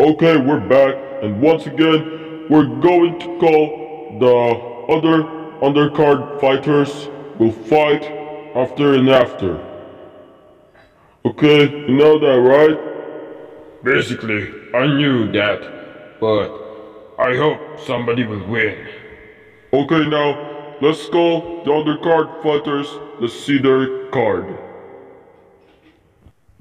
Okay, we're back, and once again, we're going to call the other undercard fighters We'll fight after and after. Okay, you know that, right? Basically, I knew that, but I hope somebody will win. Okay, now, let's call the undercard fighters. Let's see their card.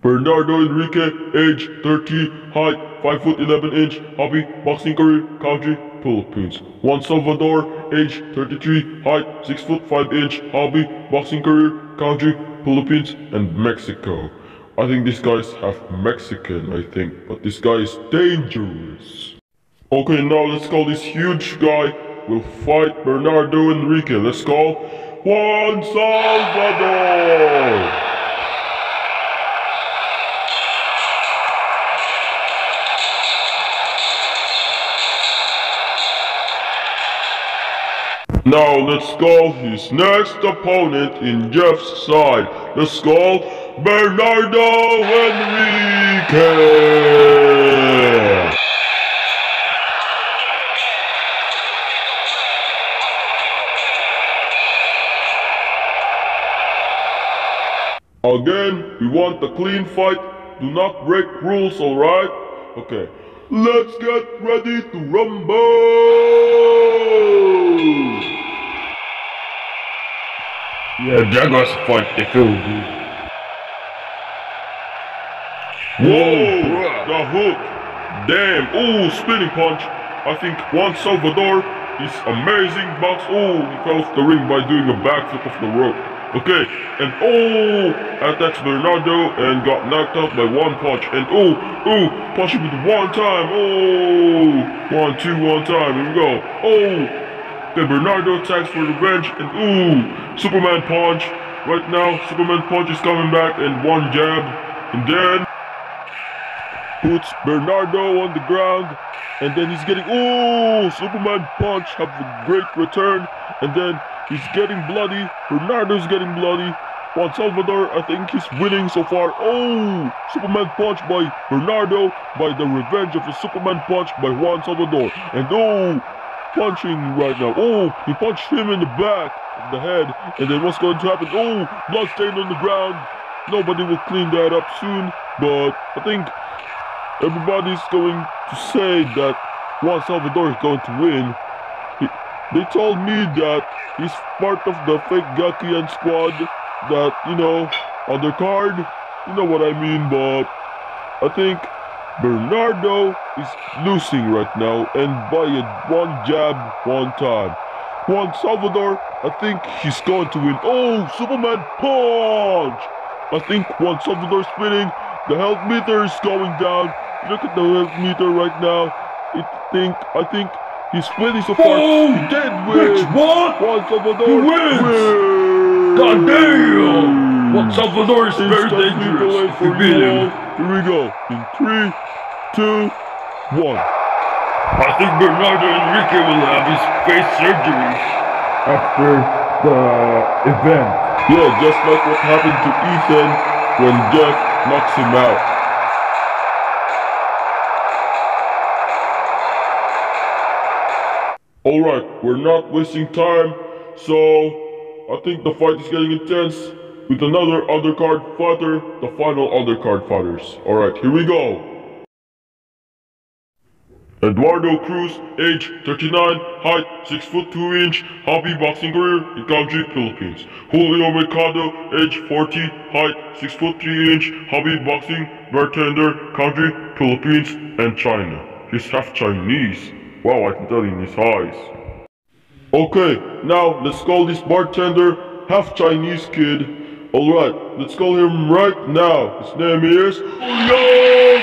Bernardo Enrique, age 30, height 5 foot 11 inch, hobby, boxing career, country, Philippines. Juan Salvador, age 33, height 6 foot 5 inch, hobby, boxing career, country, Philippines, and Mexico. I think these guys have Mexican, I think, but this guy is dangerous. Okay, now let's call this huge guy. We'll fight Bernardo Enrique. Let's call Juan Salvador. Now let's call his next opponent in Jeff's side. Let's Bernardo Enrique. Again, we want a clean fight. Do not break rules, alright? Okay. Let's get ready to rumble! Yeah, that was fun to feel. Whoa! The hook! Damn! Ooh, spinning punch! I think Juan Salvador is amazing box. Oh, he fell off the ring by doing a backflip off the rope. Okay, and oh, attacks Bernardo and got knocked out by one punch. And oh, oh, punch him with one time. Oh, one, two, one time. Here we go. Oh, then Bernardo attacks for revenge. And ooh, Superman punch. Right now, Superman punch is coming back and one jab. And then puts Bernardo on the ground, and then he's getting oh Superman punch have a great return, and then he's getting bloody. Bernardo's getting bloody. Juan Salvador, I think he's winning so far. Oh, Superman punch by Bernardo by the revenge of a Superman punch by Juan Salvador, and oh, punching right now. Oh, he punched him in the back of the head, and then what's going to happen? Oh, blood stain on the ground. Nobody will clean that up soon, but I think Everybody's going to say that Juan Salvador is going to win. He, they told me that he's part of the fake Gakian squad that, you know, on the card, you know what I mean, but I think Bernardo is losing right now and by a one jab, one time. Juan Salvador, I think he's going to win. Oh, Superman punch! I think Juan Salvador spinning. The health meter is going down. Look at the health meter right now. It think I think he's winning so far. Oh, he did win. Which one? Juan Salvador He wins. wins. God damn! Juan Salvador is very dangerous. for you Here we go. In three, two, one. I think Bernardo Enrique will have his face surgery after the event. Yeah, just like what happened to Ethan when Jeff knocks him out. Alright, we're not wasting time, so I think the fight is getting intense with another undercard fighter, the final undercard fighters. Alright, here we go. Eduardo Cruz, age 39, height 6 foot 2 inch, hobby boxing career in Philippines. Julio Mercado, age 40, height 6 foot 3 inch, hobby boxing, bartender, country Philippines and China. He's half Chinese. Wow, I can tell in his eyes. Okay, now let's call this bartender half Chinese kid. Alright, let's call him right now. His name is Julio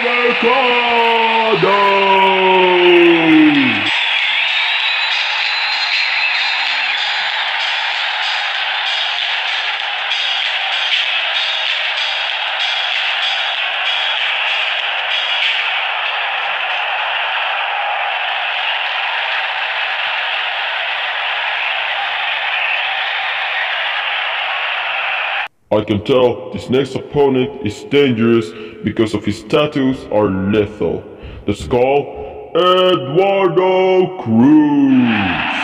I can tell this next opponent is dangerous because of his tattoos are lethal. the skull, Eduardo Cruz.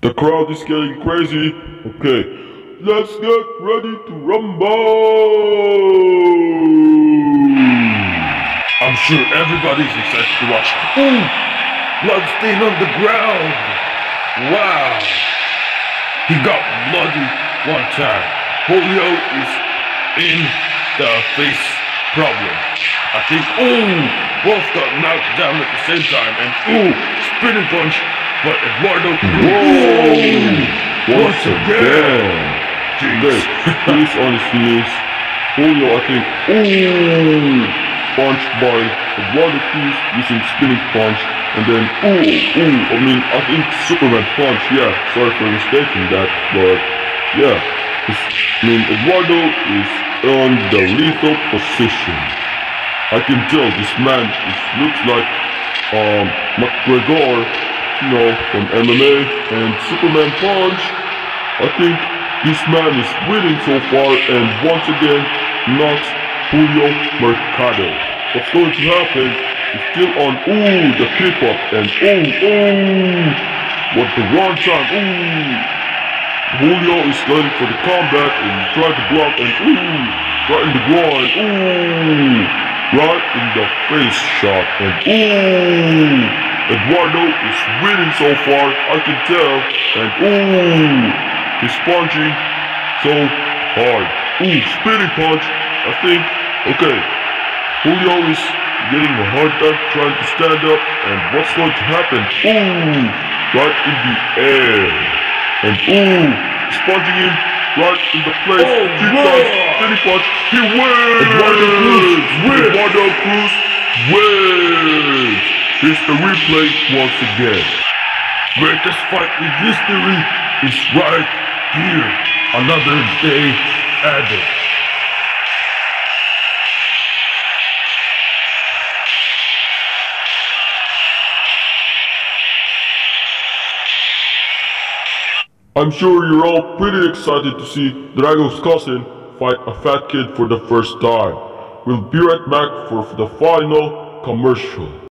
The crowd is getting crazy. Okay, let's get ready to rumble. I'm sure everybody's excited to watch. Ooh, blood stain on the ground. Wow. He got bloody one time. Julio is in the face problem. I think, ooh, both got knocked down at the same time. And ooh, spinning punch. But Eduardo, Whoa! once again. Jeez. he's on his knees. Julio, I think, ooh, Punch by Eduardo Cruz using spinning punch. And then, ooh, ooh, I mean, I think Superman punch, yeah. Sorry for mistaking that, but yeah. It's- I mean, Eduardo is on the lethal position. I can tell this man is, looks like um, McGregor, you know, from MMA and Superman Punch. I think this man is winning so far and once again knocks Julio Mercado. What's going to happen is still on, ooh, the keep up and ooh, ooh, what the wrong time, ooh. Julio is going for the comeback and trying to block and ooh, right in the groin, ooh, right in the face shot and ooh, Eduardo is winning so far, I can tell, and ooh, he's punching so hard. Ooh, spinning punch, I think, okay, Julio is getting a hard time trying to stand up, and what's going to happen? Ooh, right in the air. And ooh, he's punching him right in the place. Oh, Three wow. times, spinning punch. He wins! Eduardo Cruz wins. Eduardo Cruz wins! Here's the replay once again. Greatest fight in history is right here. Another day added. I'm sure you're all pretty excited to see Drago's cousin fight a fat kid for the first time. We'll be right back for the final commercial.